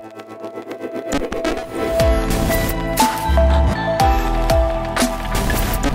you.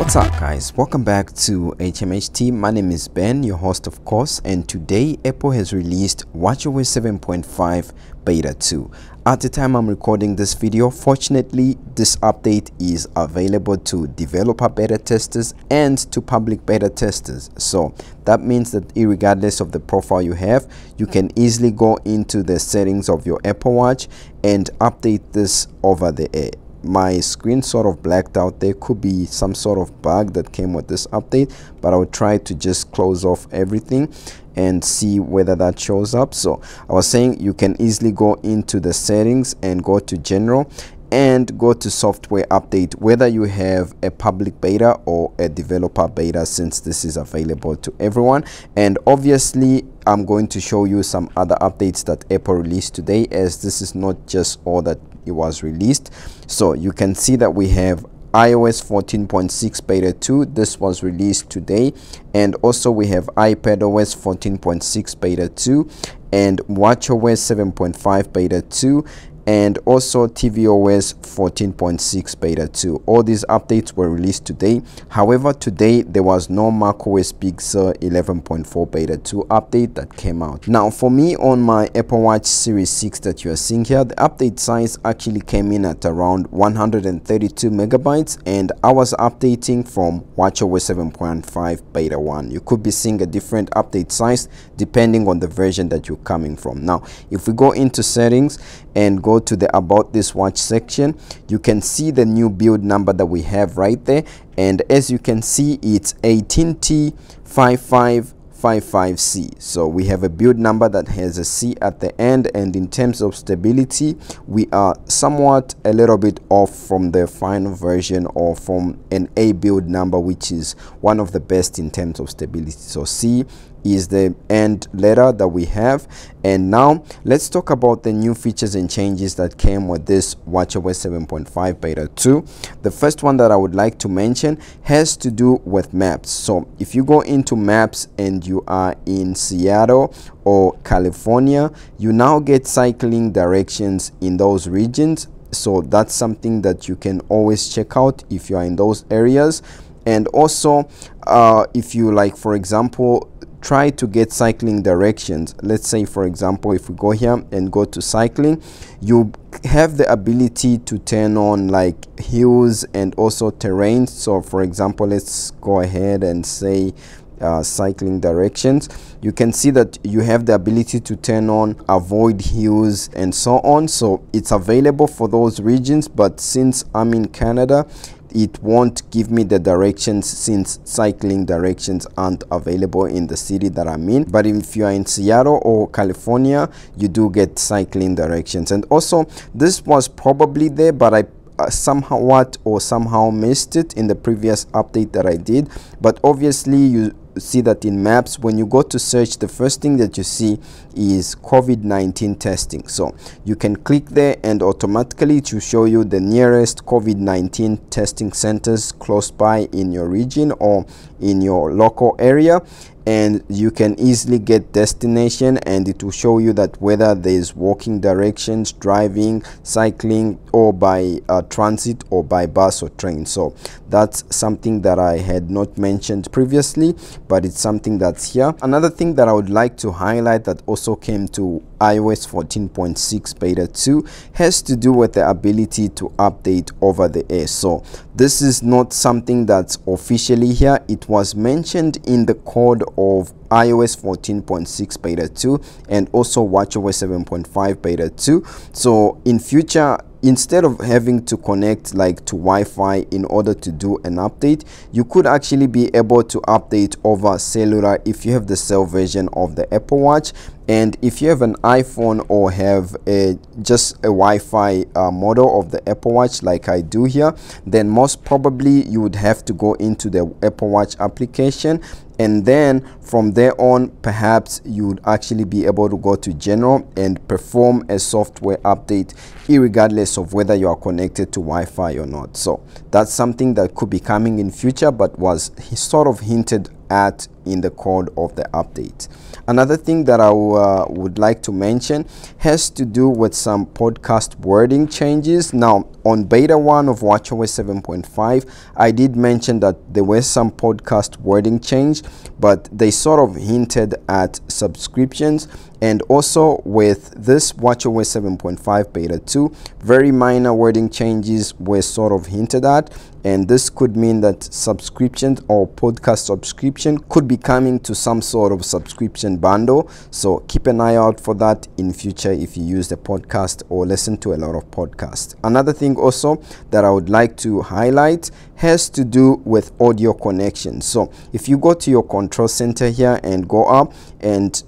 What's up guys, welcome back to HMHT. My name is Ben, your host of course, and today Apple has released WatchOS 7.5 Beta 2. At the time I'm recording this video, fortunately this update is available to developer beta testers and to public beta testers. So that means that regardless of the profile you have, you can easily go into the settings of your Apple Watch and update this over the air my screen sort of blacked out. There could be some sort of bug that came with this update but i'll try to just close off everything and see whether that shows up. So i was saying you can easily go into the settings and go to general and go to software update whether you have a public beta or a developer beta since this is available to everyone. And obviously i'm going to show you some other updates that apple released today as this is not just all that it was released. So you can see that we have iOS 14.6 beta 2 this was released today. And also we have iPadOS 14.6 beta 2 and watchOS 7.5 beta 2 and also tvOS 14.6 beta 2 all these updates were released today. However today there was no macOS Big Sur 11.4 beta 2 update that came out. Now for me on my Apple Watch Series 6 that you are seeing here the update size actually came in at around 132 megabytes and I was updating from watchOS 7.5 beta 1 you could be seeing a different update size depending on the version that you're coming from. Now if we go into settings and go to the about this watch section you can see the new build number that we have right there and as you can see it's 18T55 55C. So we have a build number that has a C at the end and in terms of stability we are somewhat a little bit off from the final version or from an A build number which is one of the best in terms of stability. So C is the end letter that we have. And now let's talk about the new features and changes that came with this watchOS 7.5 beta 2 the first one that I would like to mention has to do with maps. So if you go into maps and you are in Seattle or California you now get cycling directions in those regions. So that's something that you can always check out if you are in those areas. And also uh, if you like for example try to get cycling directions. Let's say for example if we go here and go to cycling you have the ability to turn on like hills and also terrain so for example let's go ahead and say uh, cycling directions. You can see that you have the ability to turn on avoid hills and so on. So it's available for those regions but since i'm in canada it won't give me the directions since cycling directions aren't available in the city that I'm in. But if you are in Seattle or California you do get cycling directions. And also this was probably there but I uh, somewhat or somehow missed it in the previous update that I did. But obviously you see that in maps when you go to search the first thing that you see is covid-19 testing. So you can click there and automatically to show you the nearest covid-19 testing centers close by in your region or in your local area and you can easily get destination and it will show you that whether there is walking directions driving cycling or by uh, transit or by bus or train. So that's something that i had not mentioned previously but it's something that's here. Another thing that i would like to highlight that also came to ios 14.6 beta 2 has to do with the ability to update over the air. So this is not something that's officially here. It was mentioned in the code of iOS 14.6 beta 2 and also watchOS 7.5 beta 2 so in future instead of having to connect like to Wi-Fi in order to do an update you could actually be able to update over cellular if you have the cell version of the Apple Watch and if you have an iphone or have a just a wi-fi uh, model of the apple watch like i do here then most probably you would have to go into the apple watch application. And then from there on perhaps you would actually be able to go to general and perform a software update regardless of whether you are connected to wi-fi or not. So that's something that could be coming in future but was sort of hinted at in the code of the update. Another thing that i uh, would like to mention has to do with some podcast wording changes. Now on beta 1 of watchOS 7.5 I did mention that there were some podcast wording change but they sort of hinted at subscriptions. And also with this watchOS 7.5 beta 2 very minor wording changes were sort of hinted at. And this could mean that subscriptions or podcast subscription could be coming to some sort of subscription bundle. So keep an eye out for that in future if you use the podcast or listen to a lot of podcasts another thing also that i would like to highlight has to do with audio connection. So if you go to your control center here and go up and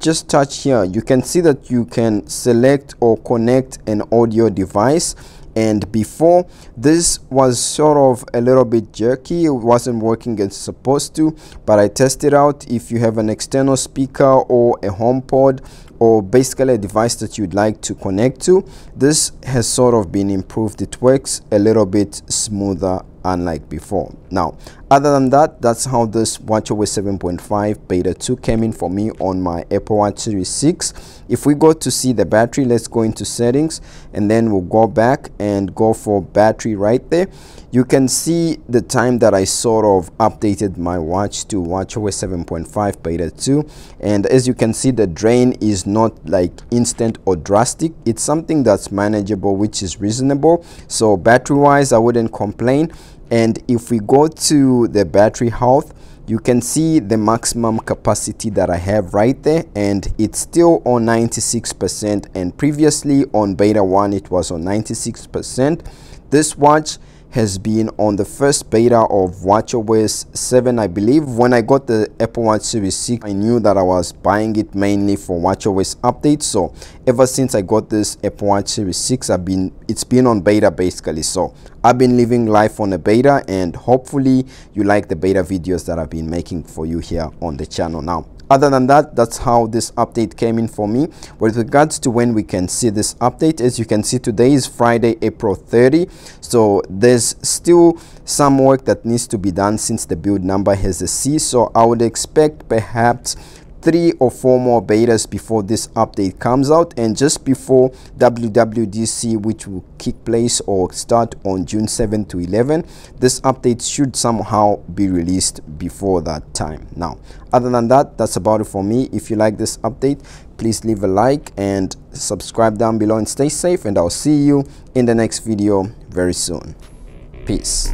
just touch here you can see that you can select or connect an audio device and before this was sort of a little bit jerky. It wasn't working as supposed to but i tested out if you have an external speaker or a HomePod or basically a device that you'd like to connect to. This has sort of been improved. It works a little bit smoother unlike before. Now other than that that's how this watchOS 7.5 beta 2 came in for me on my Apple Watch Series 6 if we go to see the battery let's go into settings and then we'll go back and go for battery right there. You can see the time that I sort of updated my watch to watchOS 7.5 beta 2 and as you can see the drain is not like instant or drastic. It's something that's manageable which is reasonable. So battery wise I wouldn't complain. And if we go the battery health you can see the maximum capacity that I have right there and it's still on 96% and previously on beta 1 it was on 96% this watch has been on the first beta of watchOS 7 I believe. When I got the Apple Watch Series 6 I knew that I was buying it mainly for watchOS updates. So ever since I got this Apple Watch Series 6 I've been it's been on beta basically. So I've been living life on a beta and hopefully you like the beta videos that I've been making for you here on the channel. Now other than that that's how this update came in for me. With regards to when we can see this update as you can see today is friday april 30 so there's still some work that needs to be done since the build number has a c. So i would expect perhaps three or four more betas before this update comes out and just before WWDC which will kick place or start on June 7 to 11 this update should somehow be released before that time. Now other than that that's about it for me. If you like this update please leave a like and subscribe down below and stay safe and I'll see you in the next video very soon. Peace